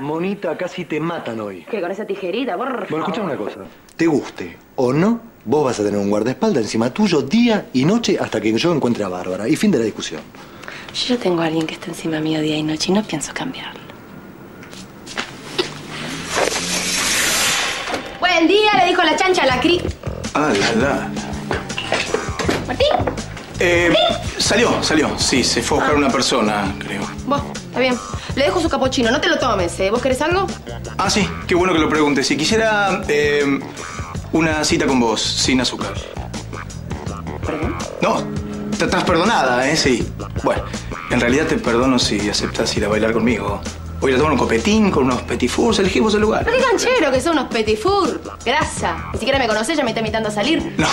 Monita, casi te matan hoy. Que con esa tijerita, por Bueno, escucha una cosa. Te guste o no, vos vas a tener un guardaespaldas encima tuyo día y noche hasta que yo encuentre a Bárbara. Y fin de la discusión. Yo ya tengo a alguien que está encima mío día y noche y no pienso cambiarlo. Buen día, le dijo la chancha a la cri... Ah, la, la. ¿Martín? Eh, salió, salió. Sí, se fue a buscar una persona, creo. Vos, está bien. Le dejo su capuchino, no te lo tomes, ¿eh? ¿Vos querés algo? Ah, sí, qué bueno que lo preguntes. Si quisiera eh, una cita con vos, sin azúcar. ¿Perdón? No, te estás perdonada, ¿eh? Sí. Bueno, en realidad te perdono si aceptas ir a bailar conmigo. Voy a tomar un copetín con unos petit fours, elegimos el lugar. Pero qué canchero que son unos petit four. Grasa. Ni siquiera me conocés, ya me está invitando a salir. No,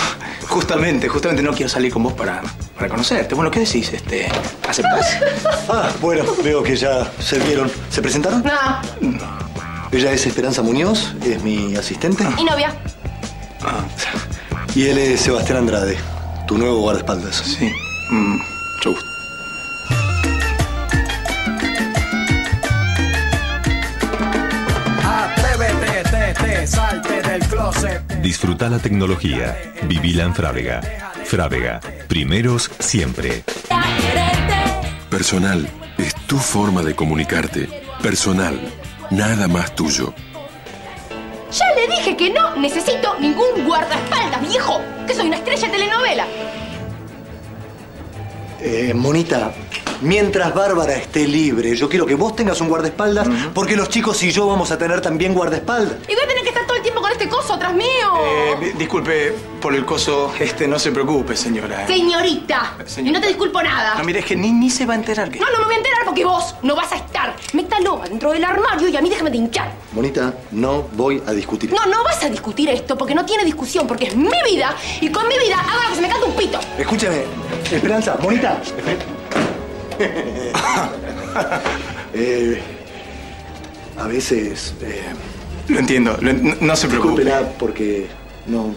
justamente, justamente no quiero salir con vos para, para conocerte. Bueno, ¿qué decís? Este, ¿Aceptás? Ah, bueno, veo que ya se vieron. ¿Se presentaron? No. Ella es Esperanza Muñoz, es mi asistente. ¿Y novia? Ah, Y él es Sebastián Andrade, tu nuevo guardaespaldas. sí. Mm, mucho gusto. Disfruta la tecnología. Vivila en Frávega. Frávega. Primeros siempre. Personal es tu forma de comunicarte. Personal, nada más tuyo. Ya le dije que no necesito ningún guardaespaldas, viejo. Que soy una estrella de telenovela. Eh, Monita, mientras Bárbara esté libre, yo quiero que vos tengas un guardaespaldas, porque los chicos y yo vamos a tener también guardaespaldas. Y voy a tener que estar todo el tiempo con este coso atrás mío. Eh, di- disculpe por el coso este, no se preocupe, señora. Señorita. Señorita. Y no te disculpo nada. No, mire, es que ni, ni se va a enterar que... No, no me voy a enterar porque vos no vas a estar. Métalo dentro del armario y a mí déjame de hinchar. Monita, no voy a discutir. No, no vas a discutir esto porque no tiene discusión, porque es mi vida y con mi vida hago lo que se me canta un pito. Escúchame, Esperanza, Monita. Eh, a veces, eh, Lo entiendo, lo no, no se preocupe. porque no...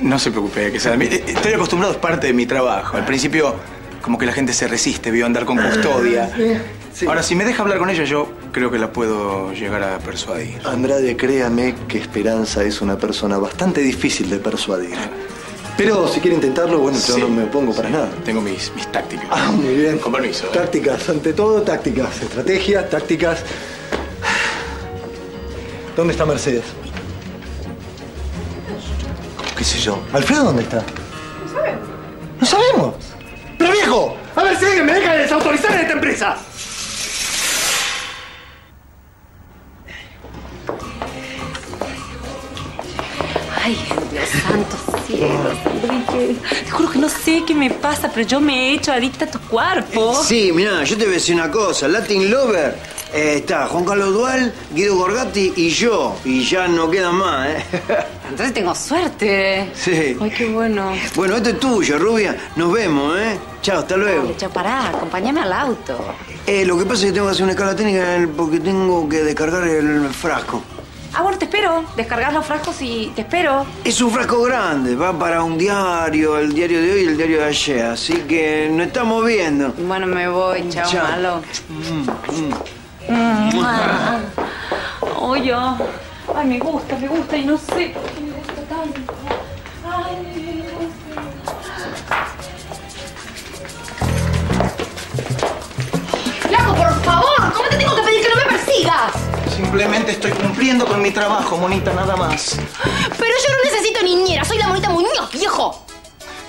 No se preocupe, que sea. Estoy acostumbrado, es parte de mi trabajo. Al principio, como que la gente se resiste, vio andar con custodia. sí. Ahora, si me deja hablar con ella, yo creo que la puedo llegar a persuadir. Andrade, créame que Esperanza es una persona bastante difícil de persuadir. Pero si quiere intentarlo, bueno, yo Sí, no me opongo para sí. nada. Tengo mis, mis tácticas. Ah, muy bien. Con permiso. ¿eh? Tácticas, ante todo tácticas. Estrategia, tácticas. ¿Dónde está Mercedes? ¿Qué sé yo? ¿Alfredo dónde está? No sabemos. ¿No sabemos? ¡Pero viejo! A ver si alguien me deja de desautorizar en esta empresa. Enrique. Te juro que no sé qué me pasa, pero yo me he hecho adicta a tu cuerpo. Sí, mirá, yo te voy a decir una cosa. Latin Lover eh, está Juan Carlos Dual, Guido Gorgati y yo. Y ya no queda más, ¿eh? Entonces tengo suerte. Sí. Ay, qué bueno. Bueno, esto es tuyo, rubia. Nos vemos, ¿eh? Chao, hasta luego. Dale, chao, pará, acompáñame al auto. Eh, lo que pasa es que tengo que hacer una escala técnica porque tengo que descargar el frasco. Ah, bueno, te espero. Descargas los frascos y te espero. Es un frasco grande, va para un diario, el diario de hoy y el diario de ayer. Así que nos estamos viendo. Bueno, me voy. Chao, Chao. malo. Ah. Oye, ay, me gusta, me gusta y no sé por qué me gusta tanto. Ay, Flaco, Simplemente estoy cumpliendo con mi trabajo, monita, nada más. Pero yo no necesito niñera, soy la monita Muñoz, viejo.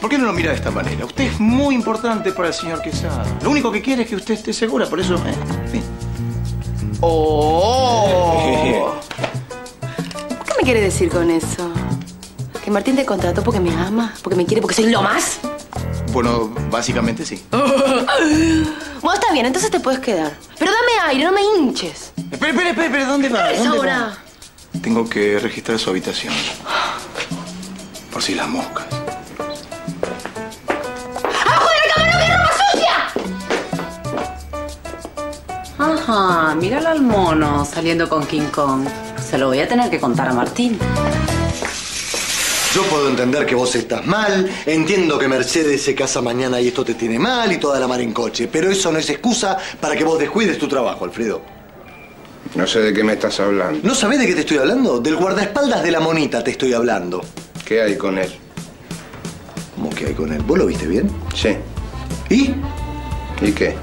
¿Por qué no lo mira de esta manera? Usted es muy importante para el señor Quesada. Lo único que quiere es que usted esté segura, por eso... ¿eh? Oh. ¿Qué me quiere decir con eso? ¿Que Martín te contrató porque me ama? ¿Porque me quiere? ¿Porque soy lo más? Bueno, básicamente sí. Bueno, está bien, entonces te puedes quedar. Aire, no me hinches. Espere, espere, espere, espere, ¿dónde va? Es ¿Dónde ahora. va? Tengo que registrar su habitación. Por si las moscas. ¡Abajo de la cama no ropa sucia! Ajá, míralo al mono saliendo con King Kong. Se lo voy a tener que contar a Martín. Yo puedo entender que vos estás mal, entiendo que Mercedes se casa mañana y esto te tiene mal y toda la mar en coche, pero eso no es excusa para que vos descuides tu trabajo, Alfredo. No sé de qué me estás hablando. ¿No sabés de qué te estoy hablando? Del guardaespaldas de la monita te estoy hablando. ¿Qué hay con él? ¿Cómo que hay con él? ¿Vos lo viste bien? Sí. ¿Y? ¿Y qué?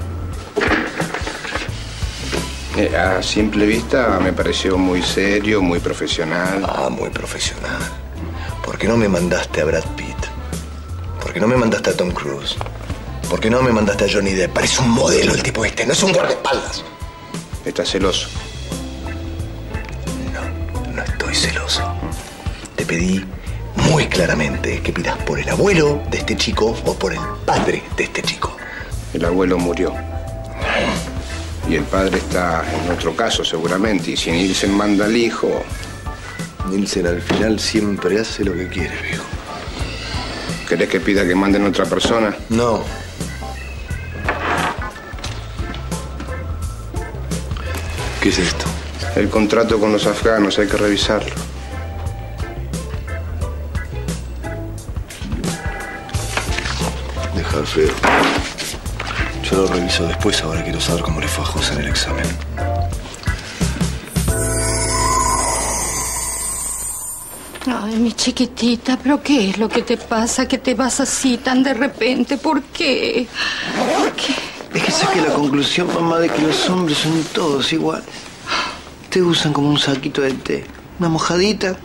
Eh, a simple vista me pareció muy serio, muy profesional. Ah, muy profesional. ¿Por qué no me mandaste a Brad Pitt? ¿Por qué no me mandaste a Tom Cruise? ¿Por qué no me mandaste a Johnny Depp? Parece un modelo el tipo este, no es un guardaespaldas. Estás celoso. No estoy celoso. Te pedí muy claramente que pidas por el abuelo de este chico o por el padre de este chico. El abuelo murió. Y el padre está en otro caso, seguramente. Y si Nielsen manda al hijo. Nielsen al final siempre hace lo que quiere, viejo. ¿Querés que pida que manden a otra persona? No. ¿Qué es esto? El contrato con los afganos, hay que revisarlo. Deja el feo. Yo lo reviso después, ahora quiero saber cómo le fue a José en el examen. Ay, mi chiquitita, ¿pero qué es lo que te pasa? Que te vas así tan de repente. ¿Por qué? ¿Por qué? Es que saqué la conclusión, mamá, de que los hombres son todos iguales. Te usan como un saquito de té. Una mojadita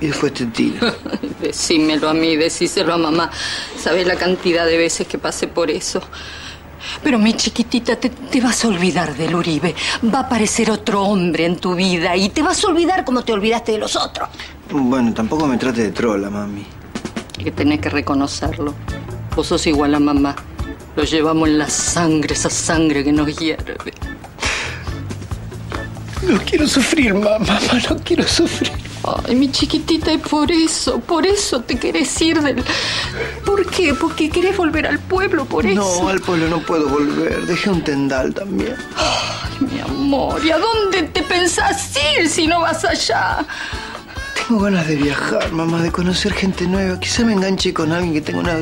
y después te tiran. Decímelo a mí, decíselo a mamá. ¿Sabes la cantidad de veces que pasé por eso? Pero mi chiquitita, te, te vas a olvidar del Uribe. Va a aparecer otro hombre en tu vida y te vas a olvidar como te olvidaste de los otros. Bueno, tampoco me trate de trola, mami. Que tenés que reconocerlo. Vos sos igual a mamá. Lo llevamos en la sangre, esa sangre que nos hierve. No quiero sufrir, mamá, no quiero sufrir. Ay, mi chiquitita, y por eso, por eso te querés ir del... ¿Por qué? Porque querés volver al pueblo, por eso. No, al pueblo no puedo volver. Dejé un tendal también. Ay, mi amor, ¿y a dónde te pensás ir si no vas allá? Tengo ganas de viajar, mamá, de conocer gente nueva. Quizá me enganche con alguien que tenga una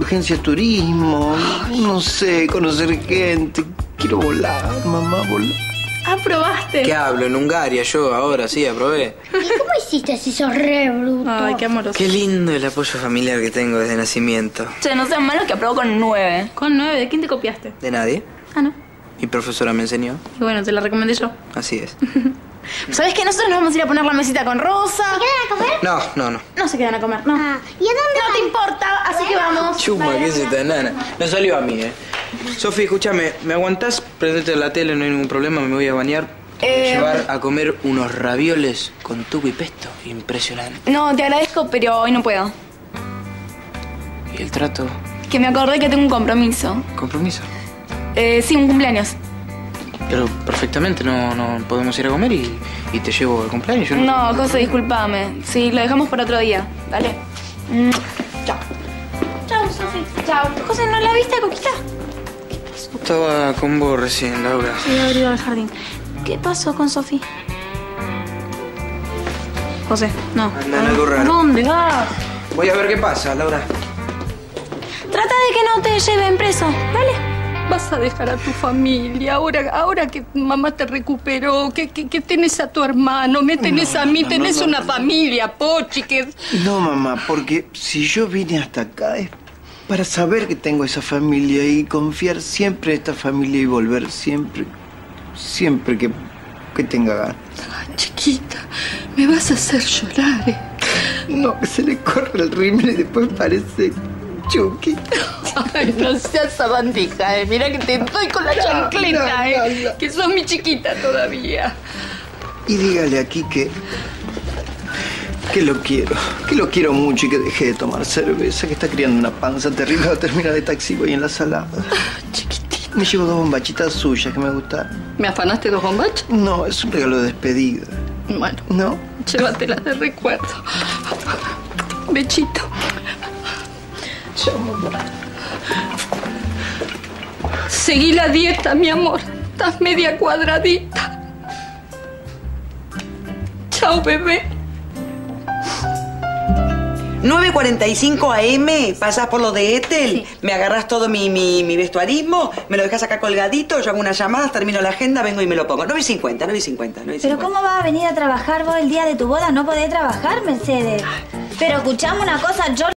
agencia de turismo. No sé, conocer gente. Quiero volar, mamá, volar. Ah, probaste. ¿Qué hablo? En Hungaria, yo ahora sí, aprobé. ¿Y cómo hiciste si sos re bruto? Ay, qué amoroso. Qué lindo el apoyo familiar que tengo desde nacimiento. Che, no sean malos que aprobó con nueve. ¿Con nueve? ¿De quién te copiaste? ¿De nadie? Ah, no. Mi profesora me enseñó. Y bueno, te la recomendé yo. Así es. ¿Sabes que nosotros nos vamos a ir a poner la mesita con Rosa? ¿Se quedan a comer? No, no, no. No se quedan a comer, no. ¿Y a dónde No te importa, así que vamos. Chuma, Vale, ¿qué es esta nana? No salió a mí, ¿eh? Sofi, escúchame, ¿me aguantás? Prendete la tele, no hay ningún problema, me voy a bañar. Eh, Llevar a comer unos ravioles con tuco y pesto. Impresionante. No, te agradezco, pero hoy no puedo. ¿Y el trato? Que me acordé que tengo un compromiso. ¿Compromiso? Eh, sí, un cumpleaños. Pero perfectamente, no, no podemos ir a comer y, y te llevo al cumpleaños. Yo No, José, discúlpame. Sí, lo dejamos para otro día. Dale. Mm, Chao. Chao, Sofi. Chao. José, ¿no la viste, Coquita? Estaba con vos recién, Laura. Sí, abrió al jardín. ¿Qué pasó con Sofi? José, no. Anda en algo raro. ¿Dónde vas? Voy a ver qué pasa, Laura. Trata de que no te lleven preso. Dale. Vas a dejar a tu familia, ahora, ahora que mamá te recuperó, que, que, que tenés a tu hermano, me tenés a mí, no, tenés no, una no. familia, Pochi, que... No, mamá, porque si yo vine hasta acá es para saber que tengo esa familia y confiar siempre en esta familia y volver siempre, siempre que, que tenga ganas. Chiquita, me vas a hacer llorar, ¿eh? No, que se le corre el rímel y después parece Chucky. Ay, no seas sabandija, eh. Mira que te doy con la chancleta, no, eh. no. Que sos mi chiquita todavía. Y dígale aquí que. Que lo quiero. Que lo quiero mucho y que deje de tomar cerveza, que está criando una panza terrible. Va a terminar de taxi voy en la salada. Chiquitita. Me llevo dos bombachitas suyas que me gustaron. ¿Me afanaste dos bombachos? No, es un regalo de despedida. Bueno, ¿No? llévatelas de recuerdo. Bechito. Mamá. Seguí la dieta, mi amor. Estás media cuadradita. Chao, bebé. 9.45 AM, pasás por lo de Ethel, me agarrás todo mi, mi, mi vestuarismo, me lo dejas acá colgadito, yo hago unas llamadas, termino la agenda, vengo y me lo pongo. 9.50, 9.50, 9.50. Pero ¿cómo vas a venir a trabajar vos el día de tu boda? No podés trabajar, Mercedes. Pero escuchame una cosa, yo